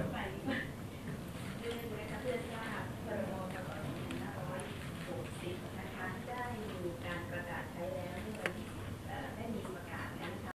Amen.